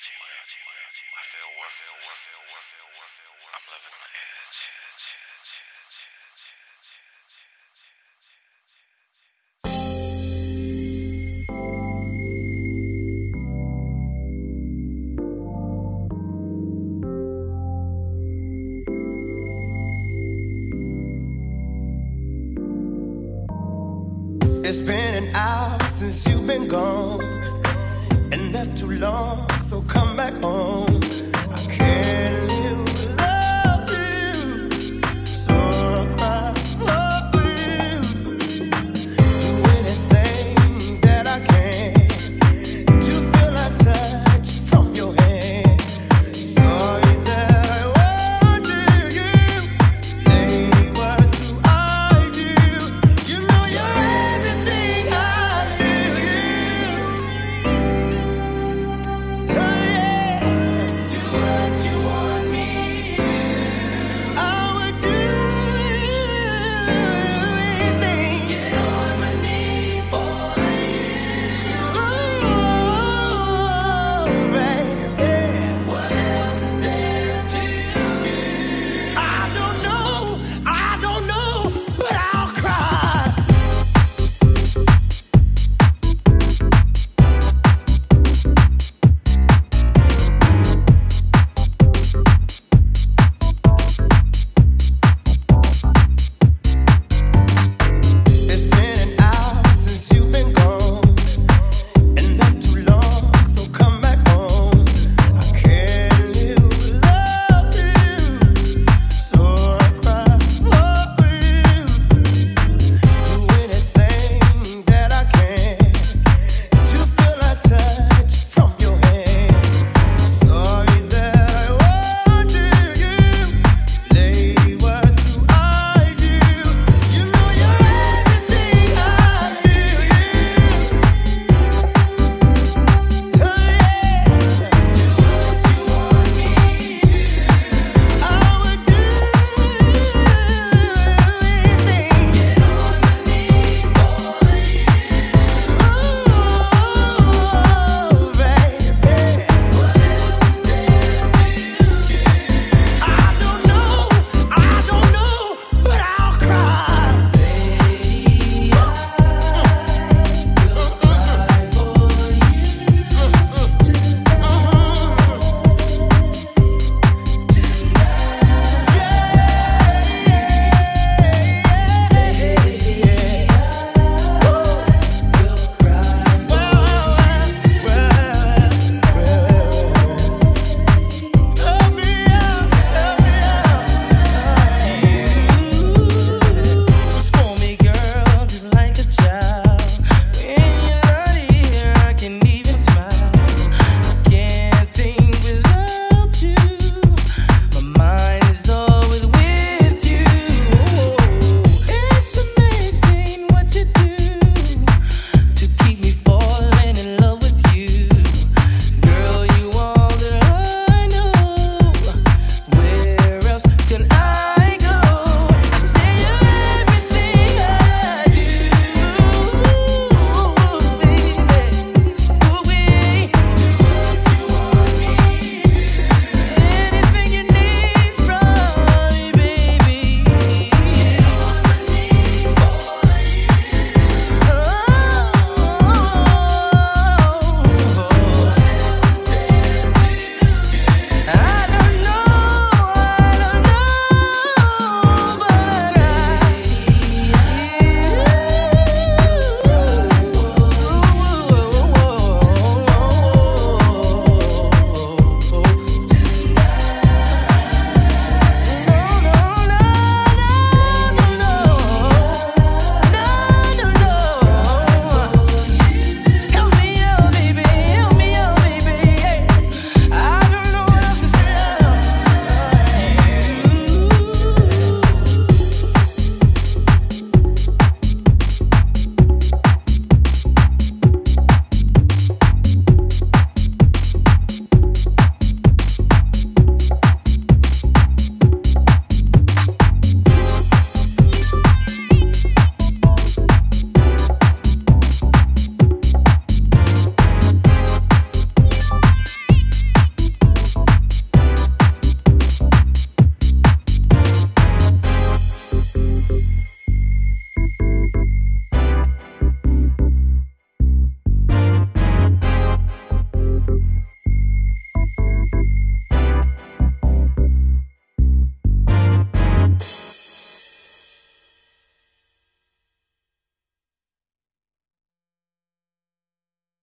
I feel worth it. I'm living on the edge. It's been an hour since you've been gone, and that's too long.